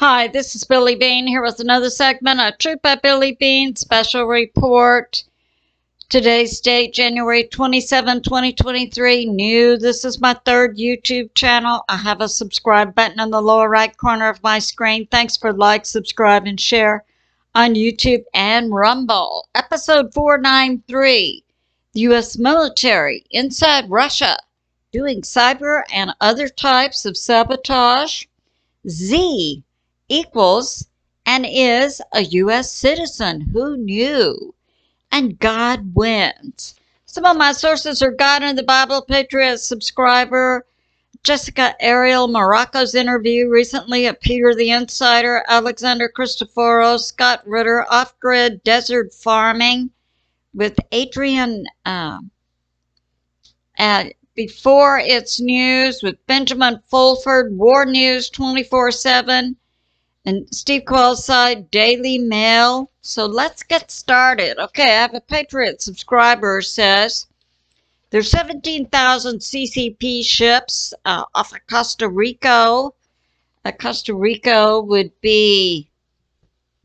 Hi, this is Billie Beene here with another segment of Truth by Billie Beene Special Report. Today's date, January 27, 2023. New. This is my third YouTube channel. I have a subscribe button in the lower right corner of my screen. Thanks for like, subscribe, and share on YouTube and Rumble. Episode 493. The U.S. military inside Russia doing cyber and other types of sabotage. Z equals and is a U.S. citizen. Who knew? And God wins. Some of my sources are God in the Bible, Patriot subscriber, Jessica Ariel Marrocco's interview recently at Peter the Insider, Alexander Christoforou, Scott Ritter, Off Grid Desert Farming with Adrian uh, at before its news with Benjamin Fulford, War News 24 7, and Steve Quailside, Daily Mail. So let's get started. Okay, I have a Patriot subscriber says there's 17,000 CCP ships uh, off of Costa Rica. Uh, Costa Rica would be,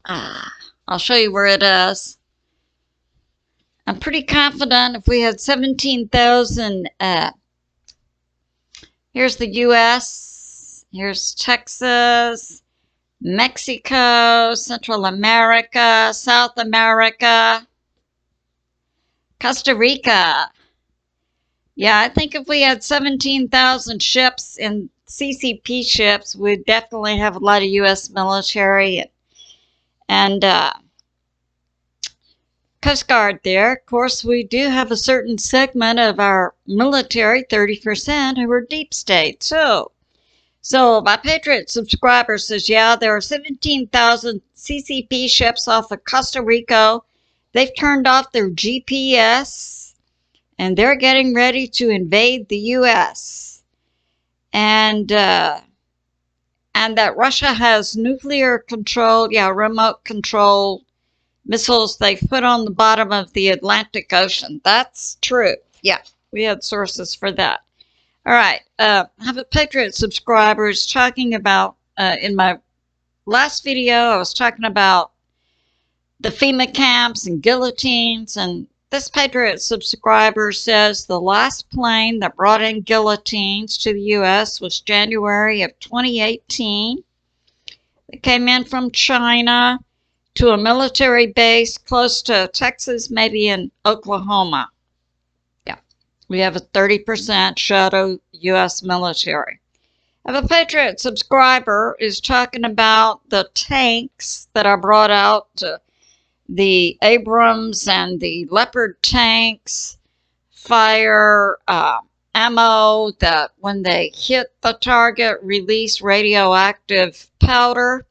uh, I'll show you where it is. I'm pretty confident if we had 17,000 uh, Here's the U.S., here's Texas, Mexico, Central America, South America, Costa Rica. Yeah, I think if we had 17,000 ships and CCP ships, we'd definitely have a lot of U.S. military and, and uh, Coast Guard there. Of course, we do have a certain segment of our military, 30%, who are deep state. So, so my Patriot subscriber says, yeah, there are 17,000 CCP ships off of Costa Rica. They've turned off their GPS and they're getting ready to invade the U.S. And, uh, and that Russia has nuclear control, yeah, remote control missiles they put on the bottom of the Atlantic Ocean. That's true. Yeah, we had sources for that. All right. Uh, I have a Patriot subscribers talking about, uh, in my last video, I was talking about the FEMA camps and guillotines. And this Patriot subscriber says the last plane that brought in guillotines to the U.S. was January of 2018. It came in from China to a military base close to Texas, maybe in Oklahoma. We have a 30% shadow U.S. military. A Patriot subscriber is talking about the tanks that are brought out, uh, the Abrams and the Leopard tanks fire uh, ammo that when they hit the target release radioactive powder.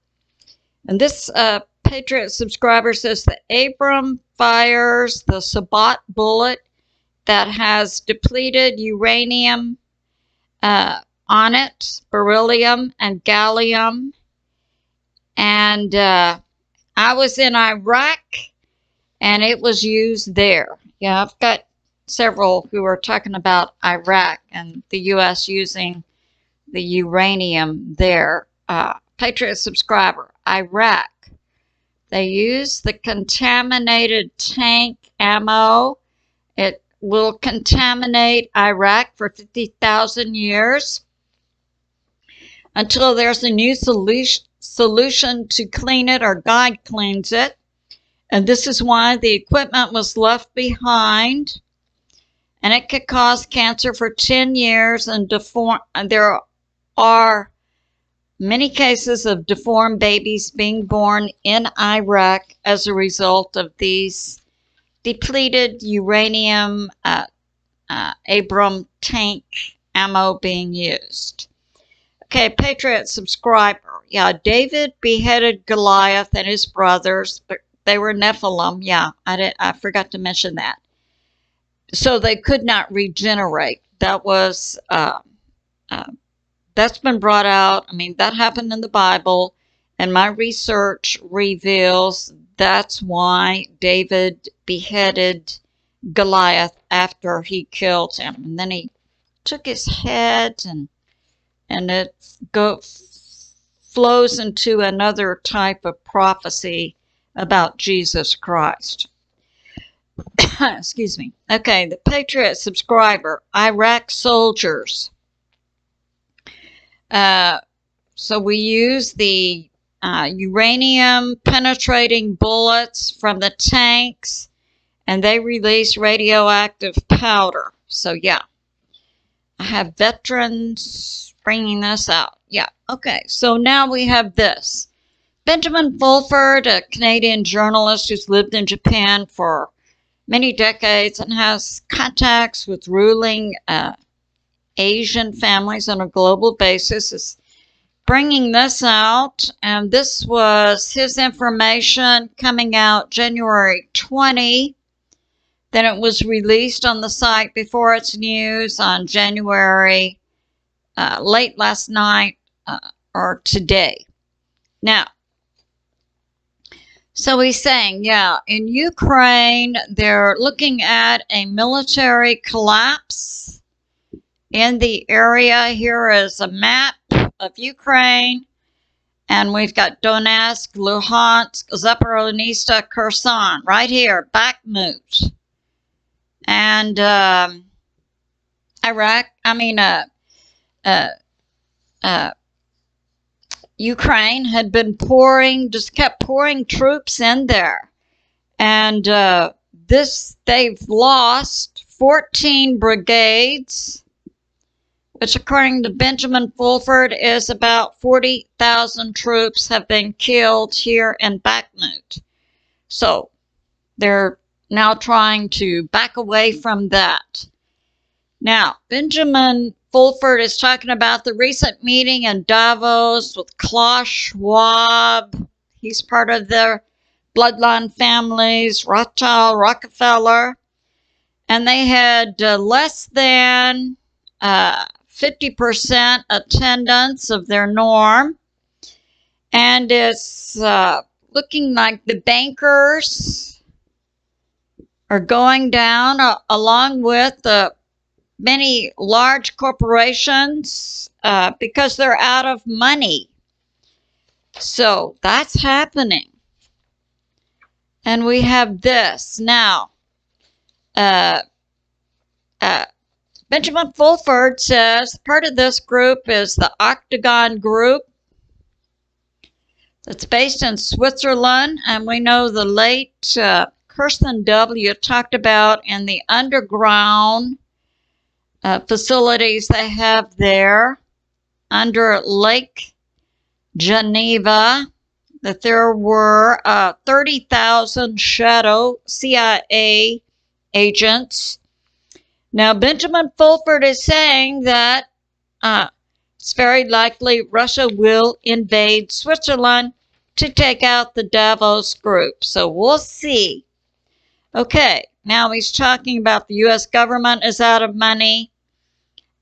And this uh, Patriot subscriber says the Abram fires the Sabot bullet that has depleted uranium uh, on it, beryllium and gallium. And uh, I was in Iraq and it was used there. Yeah, I've got several who are talking about Iraq and the U.S. using the uranium there. Uh, Patriot subscriber, Iraq. They use the contaminated tank ammo. It will contaminate Iraq for 50,000 years until there's a new solution, solution to clean it or God cleans it. And this is why the equipment was left behind. And it could cause cancer for 10 years and deform. There are many cases of deformed babies being born in Iraq as a result of these depleted uranium uh, uh, Abram tank ammo being used. Okay, Patriot subscriber. Yeah, David beheaded Goliath and his brothers, but they were Nephilim. Yeah, I, did, I forgot to mention that. So they could not regenerate. That was uh, uh that's been brought out. I mean, that happened in the Bible, and my research reveals that's why David beheaded Goliath after he killed him. And then he took his head and and it go flows into another type of prophecy about Jesus Christ. Excuse me. Okay, the Patriot subscriber, Iraq soldiers. Uh, so we use the uh, uranium penetrating bullets from the tanks and they release radioactive powder. So, yeah, I have veterans bringing this out. Yeah, okay. So now we have this. Benjamin Fulford, a Canadian journalist who's lived in Japan for many decades and has contacts with ruling uh, Asian families on a global basis, is bringing this out. And this was his information coming out January 20. Then it was released on the site before its news on January, uh, late last night uh, or today. Now, so he's saying, yeah, in Ukraine, they're looking at a military collapse in the area. Here is a map of Ukraine. And we've got Donetsk, Luhansk, Zaporizhzhia, Kherson, right here, Bakhmut. And um, Iraq, I mean, uh, uh, uh, Ukraine had been pouring, just kept pouring troops in there. And uh, this, they've lost 14 brigades, which according to Benjamin Fulford is about 40,000 troops have been killed here in Bakhmut. So they're now trying to back away from that. Now, Benjamin Fulford is talking about the recent meeting in Davos with Klaus Schwab. He's part of the bloodline families, Rothschild, Rockefeller. And they had uh, less than 50% uh, attendance of their norm. And it's uh, looking like the bankers are going down uh, along with the many large corporations uh, because they're out of money. So that's happening. And we have this now. Uh, uh, Benjamin Fulford says part of this group is the Octagon Group that's based in Switzerland. And we know the late uh, Kirsten W. talked about in the underground uh, facilities they have there under Lake Geneva that there were uh, 30,000 shadow CIA agents. Now, Benjamin Fulford is saying that uh, it's very likely Russia will invade Switzerland to take out the Davos group. So we'll see. Okay, now he's talking about the U.S. government is out of money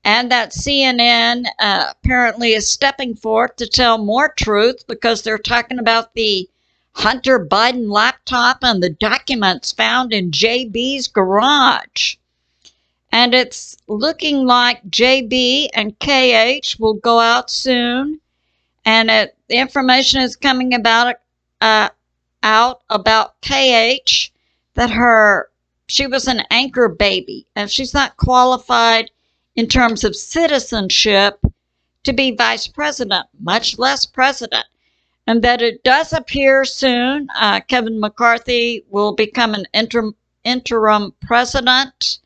and that CNN uh, apparently is stepping forth to tell more truth because they're talking about the Hunter Biden laptop and the documents found in JB's garage. And it's looking like JB and KH will go out soon. And it, the information is coming about uh, out about KH that her she was an anchor baby and she's not qualified in terms of citizenship to be vice president, much less president. And that it does appear soon uh, Kevin McCarthy will become an inter interim president,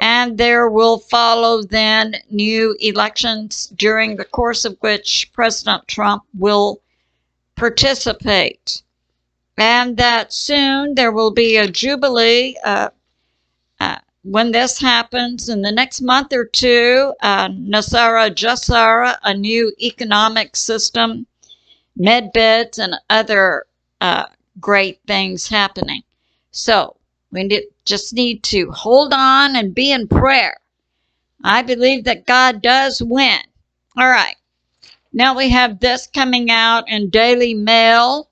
and there will follow then new elections during the course of which President Trump will participate. And that soon there will be a jubilee, uh, uh, when this happens in the next month or two, uh, NESARA GESARA, a new economic system, med beds, and other uh, great things happening. So we just need to hold on and be in prayer. I believe that God does win. All right. Now we have this coming out in Daily Mail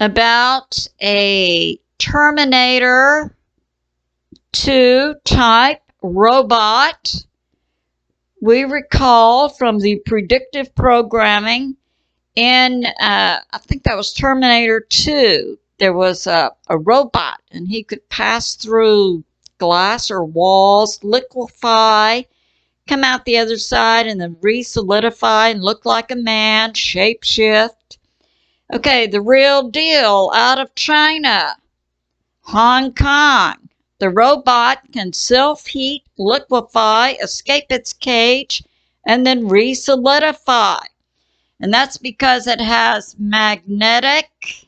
about a Terminator 2 type robot we recall from the predictive programming in, uh, I think that was Terminator 2, there was a, a robot and he could pass through glass or walls, liquefy, come out the other side, and then re-solidify and look like a man, shapeshift. Okay, the real deal out of China, Hong Kong. The robot can self-heat, liquefy, escape its cage, and then re-solidify. And that's because it has magnetic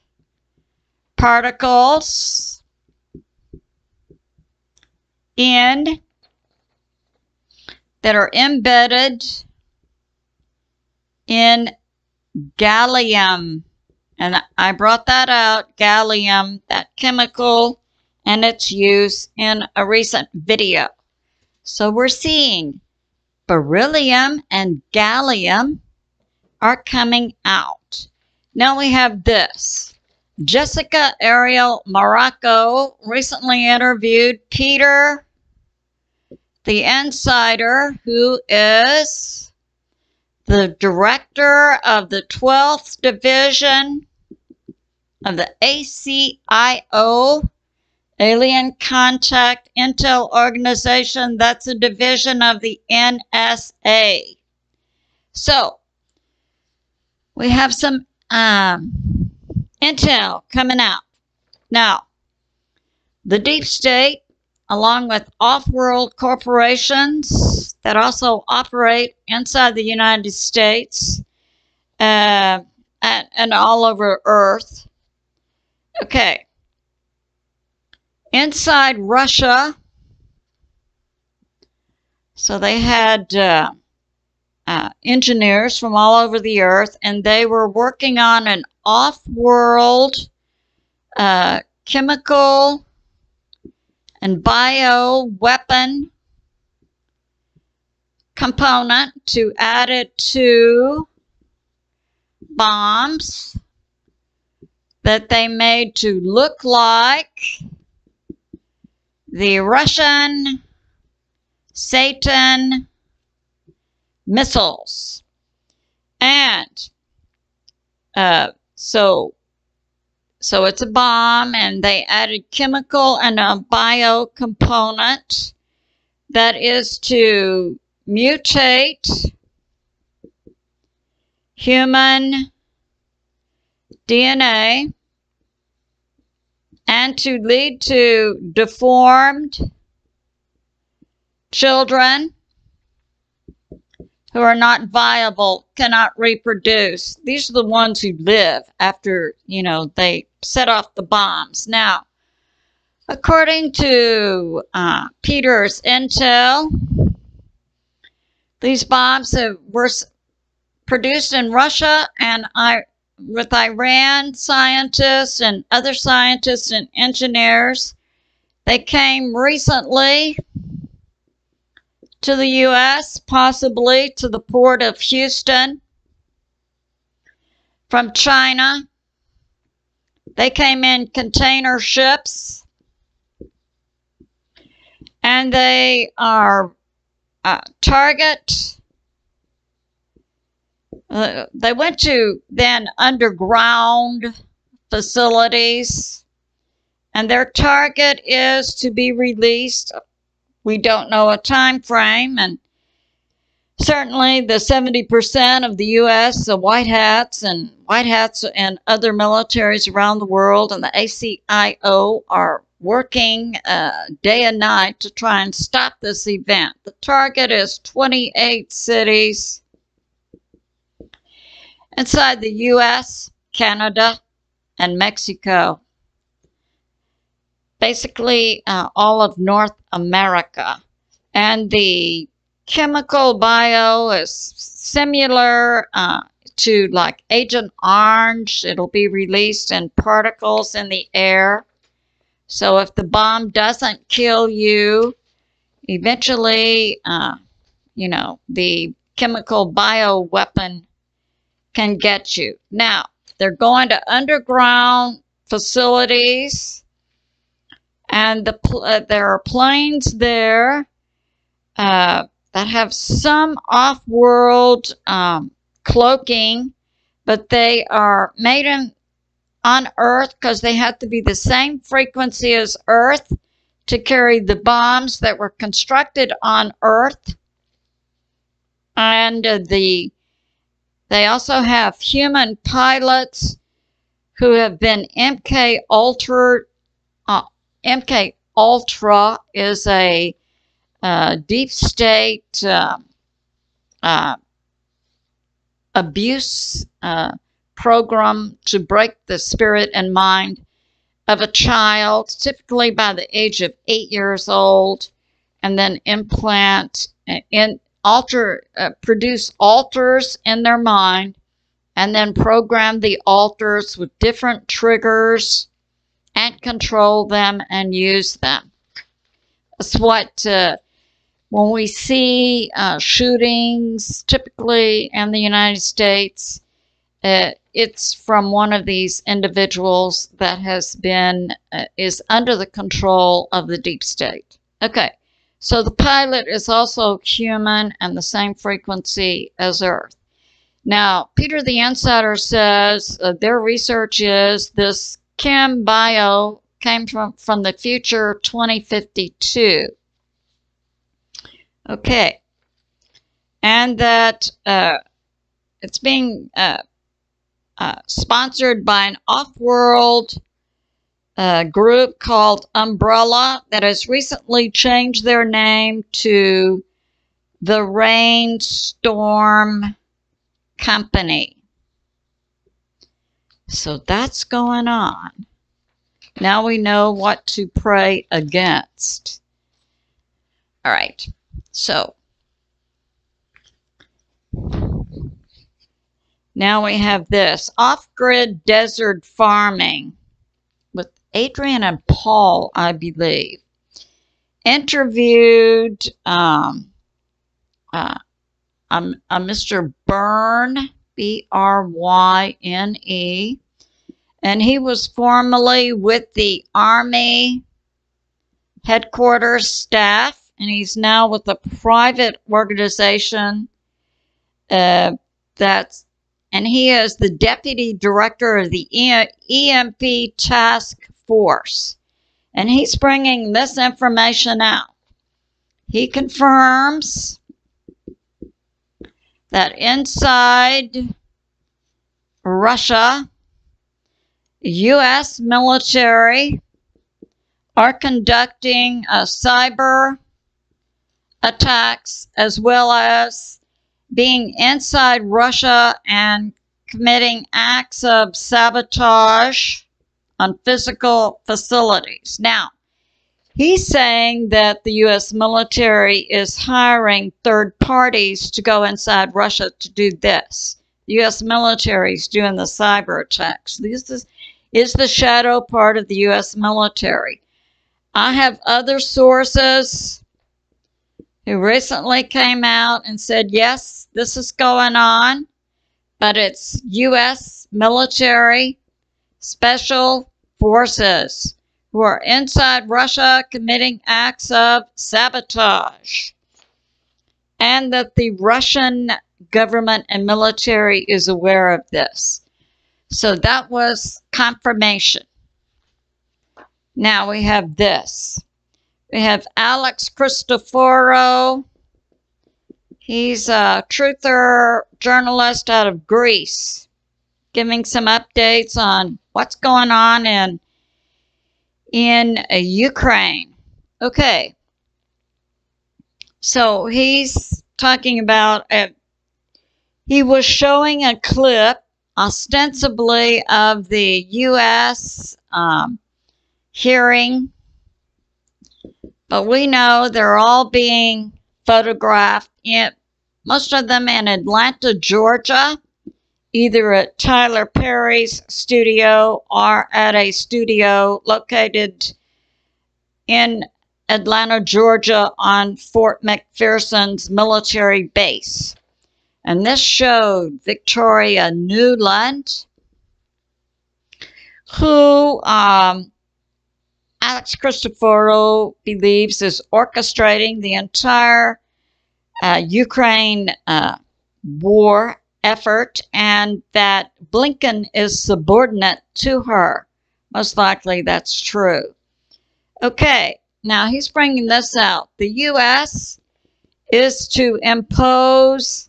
particles in that are embedded in gallium. And I brought that out, gallium, that chemical, and its use in a recent video. So we're seeing beryllium and gallium are coming out. Now we have this. Jessica Ariel Marrocco recently interviewed Peter, the insider, who is the director of the 12th Division of the ACIO, Alien Contact Intel Organization. That's a division of the NSA. So, we have some um, intel coming out. Now, the deep state, along with off-world corporations that also operate inside the United States uh, and, and all over Earth. Okay. Inside Russia, so they had uh, uh, engineers from all over the earth, and they were working on an off-world uh, chemical and bio weapon component to add it to bombs that they made to look like the Russian Satan missiles. And uh, so, so it's a bomb, and they added chemical and a bio component that is to mutate human DNA and to lead to deformed children who are not viable, cannot reproduce. These are the ones who live after, you know, they set off the bombs. Now, according to uh, Peter's intel, these bombs have, were produced in Russia and I, with Iran scientists and other scientists and engineers. They came recently to the U.S., possibly to the port of Houston from China. They came in container ships and they are uh, target. Uh, they went to then underground facilities and their target is to be released we don't know a time frame, and certainly the 70% of the U.S. the white hats and white hats and other militaries around the world and the ACIO are working uh, day and night to try and stop this event. The target is 28 cities inside the U.S., Canada, and Mexico basically uh, all of North America. And the chemical bio is similar uh, to like Agent Orange. It'll be released in particles in the air. So if the bomb doesn't kill you, eventually, uh, you know, the chemical bio weapon can get you. Now, they're going to underground facilities and the uh, there are planes there uh, that have some off-world um, cloaking, but they are made in, on Earth because they have to be the same frequency as Earth to carry the bombs that were constructed on Earth. And uh, the they also have human pilots who have been MK Ultra. Uh, MK Ultra is a uh, deep state uh, uh abuse uh, program to break the spirit and mind of a child, typically by the age of eight years old, and then implant and alter, uh, produce alters in their mind, and then program the alters with different triggers and control them and use them. That's what uh, when we see uh, shootings, typically in the United States, uh, it's from one of these individuals that has been, uh, is under the control of the deep state. Okay, so the pilot is also human and the same frequency as Earth. Now, Peter the Insider says uh, their research is this Chem Bio came from, from the future 2052. Okay. And that uh, it's being uh, uh, sponsored by an off-world uh, group called Umbrella that has recently changed their name to the Rainstorm Company. So that's going on. Now we know what to pray against. All right. So Now we have this off-grid desert farming with Adrian and Paul, I believe. Interviewed um, uh, um, uh, Mr. Byrne, B-R-Y-N-E, and he was formerly with the Army headquarters staff, and he's now with a private organization uh, that's and he is the deputy director of the EMP task force. And he's bringing this information out. He confirms that inside Russia, U.S. military are conducting cyber attacks as well as being inside Russia and committing acts of sabotage on physical facilities. Now, he's saying that the U.S. military is hiring third parties to go inside Russia to do this. The U.S. military is doing the cyber attacks. This is, is the shadow part of the U.S. military. I have other sources who recently came out and said, yes, this is going on, but it's U.S. military special forces who are inside Russia committing acts of sabotage. And that the Russian government and military is aware of this. So that was confirmation. Now we have this. We have Alex Christoforou. He's a truther journalist out of Greece, giving some updates on what's going on in in uh, Ukraine. Okay. So he's talking about, a, he was showing a clip ostensibly of the U.S. Um, hearing but we know they're all being photographed, in, most of them in Atlanta, Georgia, either at Tyler Perry's studio or at a studio located in Atlanta, Georgia on Fort McPherson's military base. And this showed Victoria Nuland, who um, Alex Christoforou believes is orchestrating the entire uh, Ukraine uh, war effort and that Blinken is subordinate to her. Most likely that's true. Okay, now he's bringing this out. The U.S. is to impose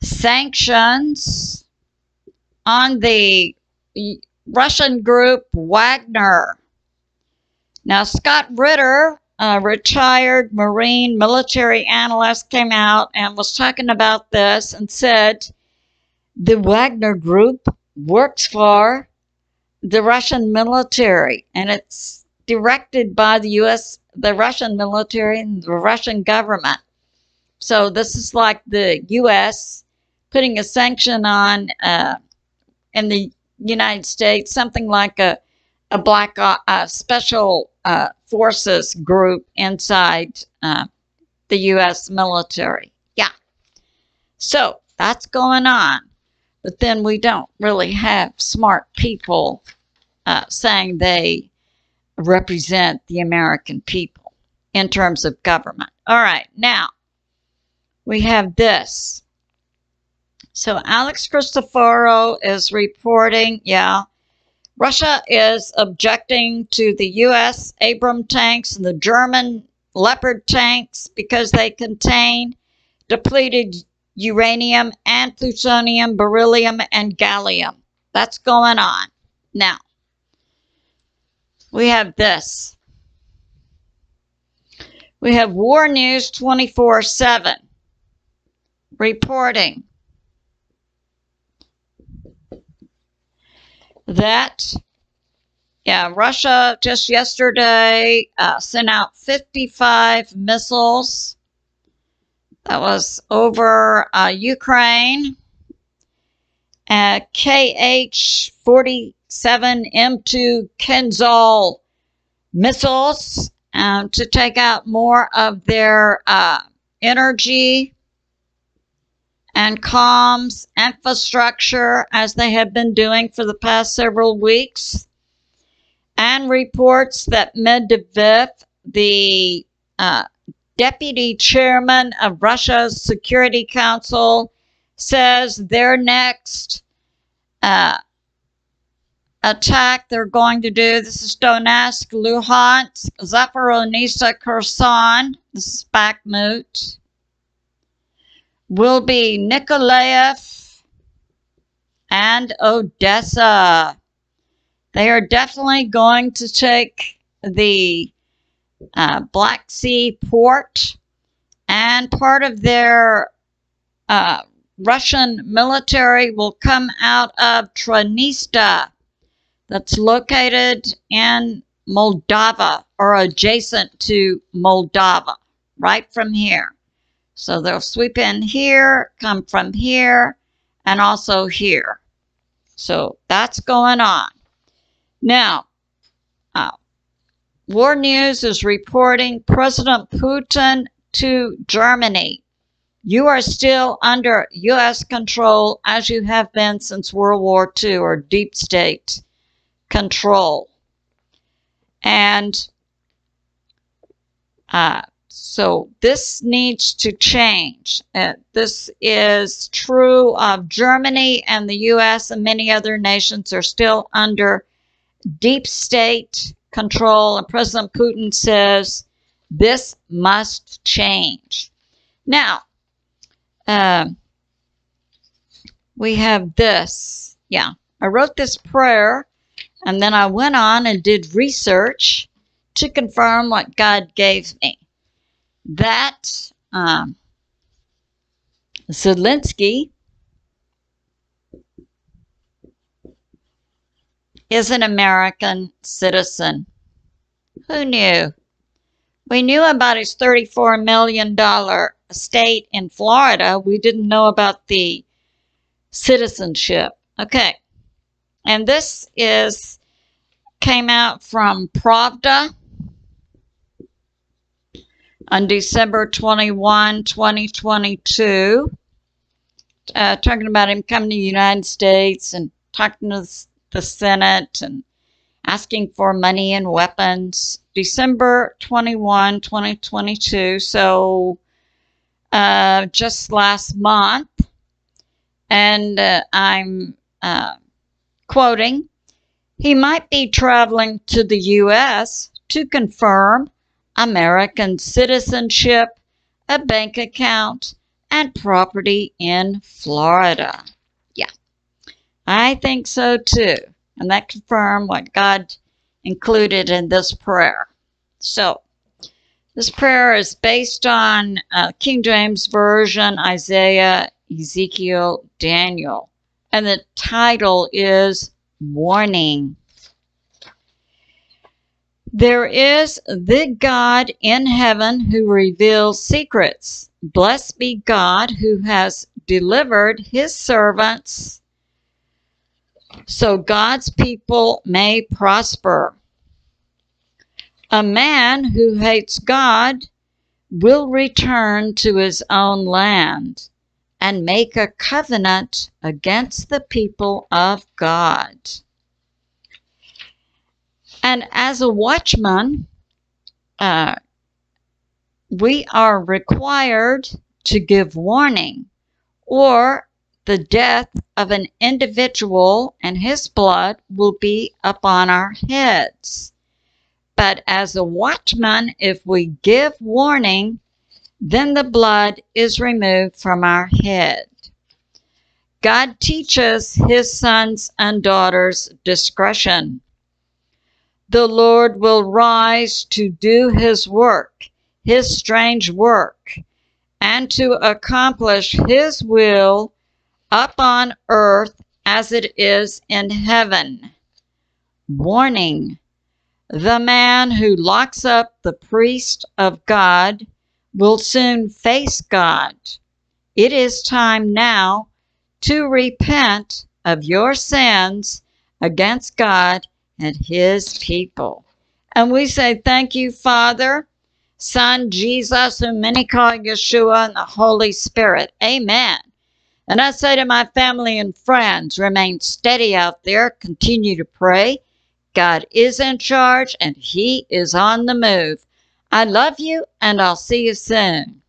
sanctions on the Russian group Wagner. Now, Scott Ritter, a retired Marine military analyst, came out and was talking about this and said the Wagner group works for the Russian military and it's directed by the US, the Russian military and the Russian government. So this is like the US putting a sanction on uh, in the United States, something like a, a black uh, special uh, forces group inside uh, the U.S. military. Yeah. So that's going on. But then we don't really have smart people uh, saying they represent the American people in terms of government. All right, now we have this. So Alex Christoforou is reporting, yeah, Russia is objecting to the U.S. Abram tanks and the German Leopard tanks because they contain depleted uranium and plutonium, beryllium, and gallium. That's going on. Now, we have this. We have War News 24 7 reporting that, yeah, Russia just yesterday uh, sent out 55 missiles that was over uh, Ukraine. Uh, KH-47M2 Kinzhal missiles um, to take out more of their uh, energy and comms infrastructure as they have been doing for the past several weeks. And reports that Medvedev, the uh, deputy chairman of Russia's Security Council, says their next uh, attack they're going to do, this is Donetsk, Luhansk, Zaporizhzhia, Kherson, this is Bakhmut, will be Nikolaev and Odessa. They are definitely going to take the uh, Black Sea port and part of their uh, Russian military will come out of Tranista that's located in Moldova or adjacent to Moldova, right from here. So they'll sweep in here, come from here, and also here. So that's going on. Now, uh, War News is reporting President Putin to Germany. You are still under U.S. control as you have been since World War II or deep state control. And uh, so this needs to change. Uh, this is true of Germany and the U.S. and many other nations are still under deep state control, and President Putin says this must change. Now, uh, we have this. Yeah, I wrote this prayer, and then I went on and did research to confirm what God gave me. That um, Zelensky is an American citizen. Who knew? We knew about his $34 million estate in Florida. We didn't know about the citizenship. Okay. And this is came out from Pravda on December 21, 2022, uh, talking about him coming to the United States and talking to the Senate and asking for money and weapons. December 21, 2022. So uh, just last month, and uh, I'm uh, quoting, he might be traveling to the U.S. to confirm American citizenship, a bank account, and property in Florida. I think so too. And that confirmed what God included in this prayer. So, this prayer is based on uh, King James Version, Isaiah, Ezekiel, Daniel. And the title is Warning. There is the God in heaven who reveals secrets. Blessed be God who has delivered his servants so God's people may prosper. A man who hates God will return to his own land and make a covenant against the people of God. And as a watchman, uh, we are required to give warning, or the death of an individual and his blood will be upon our heads. But as a watchman, if we give warning, then the blood is removed from our head. God teaches his sons and daughters discretion. The Lord will rise to do his work, his strange work, and to accomplish his will up on earth as it is in heaven. Warning The man who locks up the priest of God will soon face God. It is time now to repent of your sins against God and his people. And we say, Thank you, Father, Son, Jesus, whom many call Yeshua, and the Holy Spirit. Amen. And I say to my family and friends, remain steady out there, continue to pray. God is in charge and He is on the move. I love you and I'll see you soon.